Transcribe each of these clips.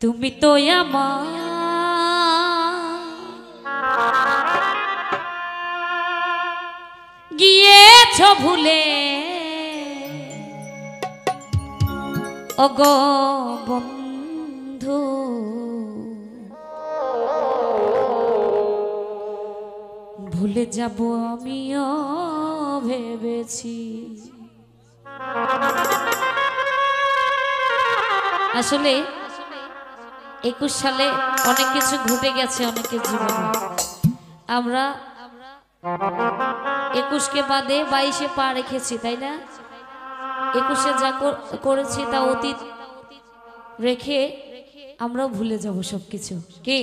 তুমি তো গিয়েছ ভুলে। অগ বন্ধু। ভুলে যাব আমিও ভেবেছি। আসলে একুশ সালে অনেক কিছু ঘটে গেছে অনেকের জীবনে। আমরা একুশকে বাদে বাইশে পা রেখেছি, তাই না? একুশে যা করেছি তা অতীত রেখে আমরাও ভুলে যাব সব কিছু কে?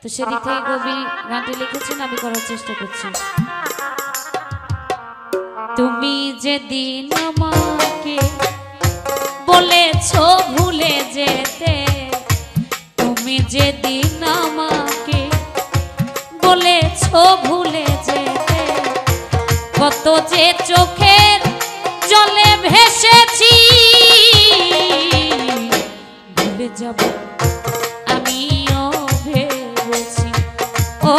তো সেদিক থেকে কবি গানটি লিখেছেন, আমি করার চেষ্টা করছি। তুমি যেদিন যেদিন আমাকে বলেছ ভুলে যেতে, কত যে চোখের জলে ভেসেছি, ভুলে যাব, আমিও ভেবেছি। ও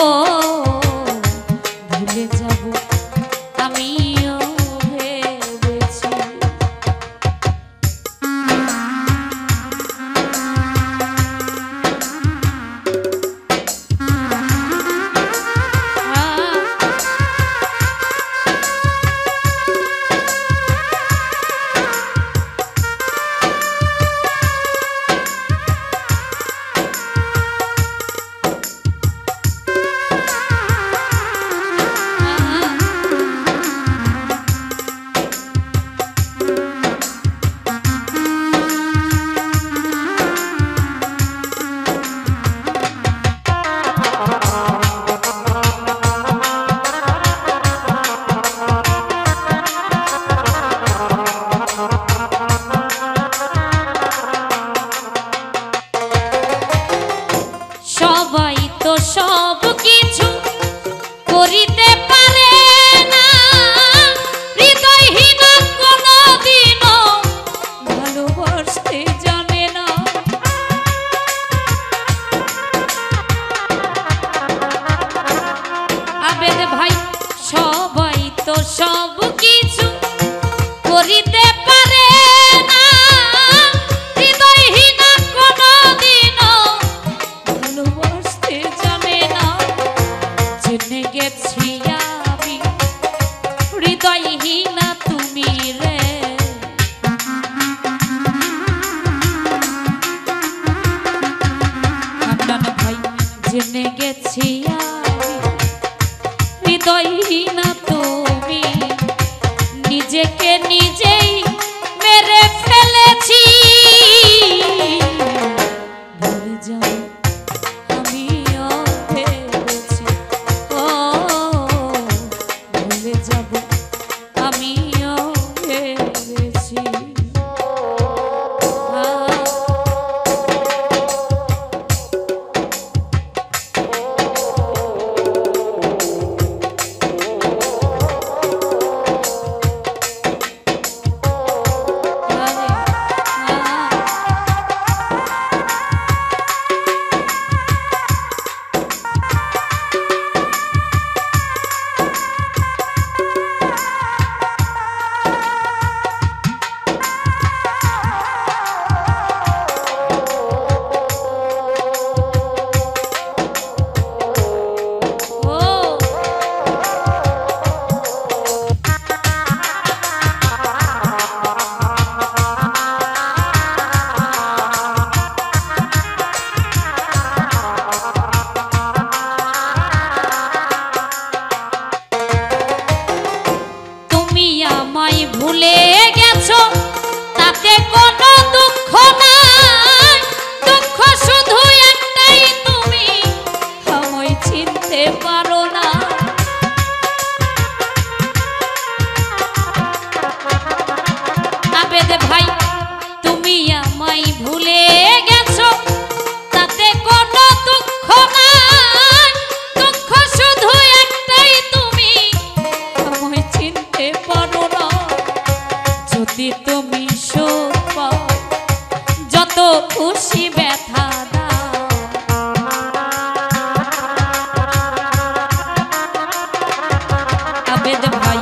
দেব ভাই,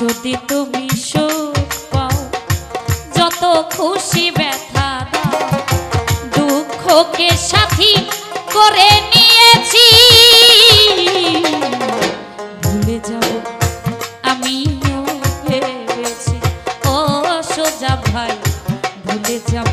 যদি তুমি সুখ পাও, যত খুশি ব্যথা দাও, দুঃখকে সাথী করে নিয়েছি। ভুলে যাব, আমিও ভেবেছি, ও সোজা ভাই, ভুলে যাব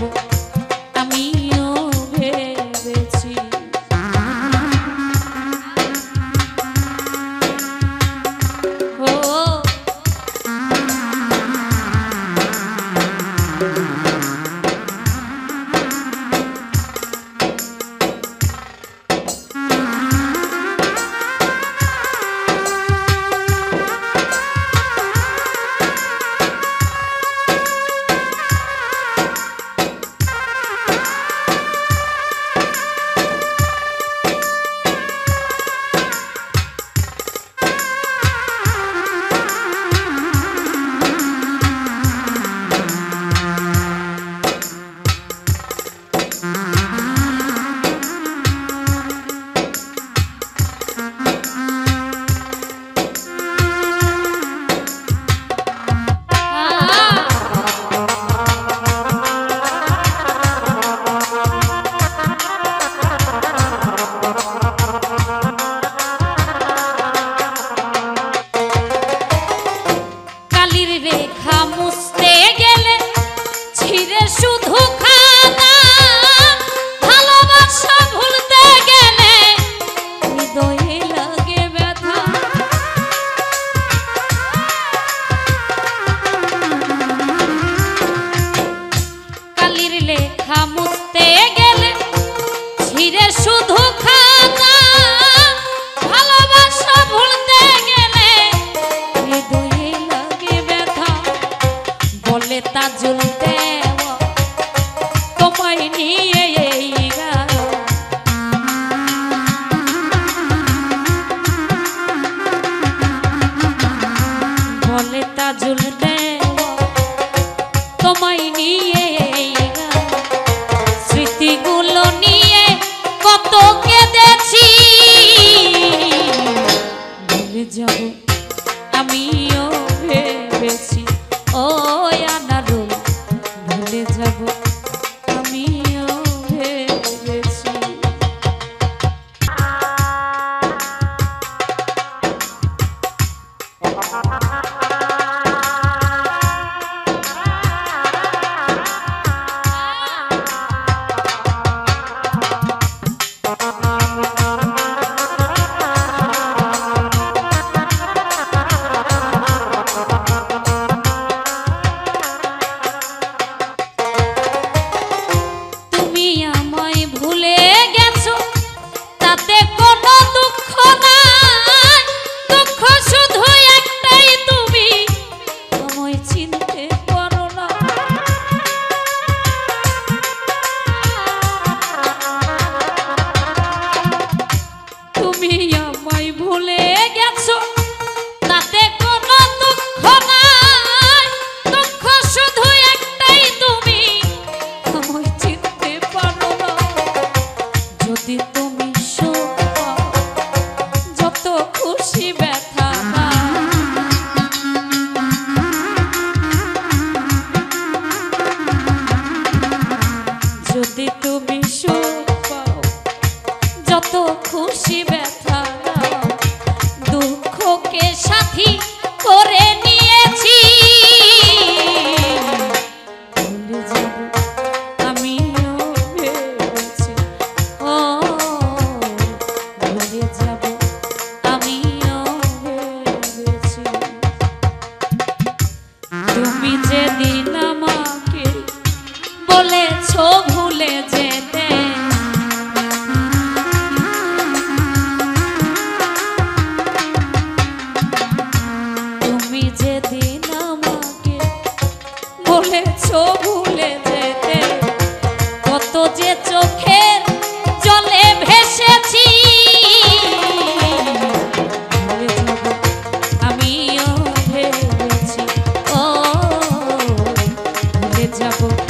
বলে তা ঝুলতে। তোমায় নিয়ে যদি তুমি সুখ পাও যত খুশি যাব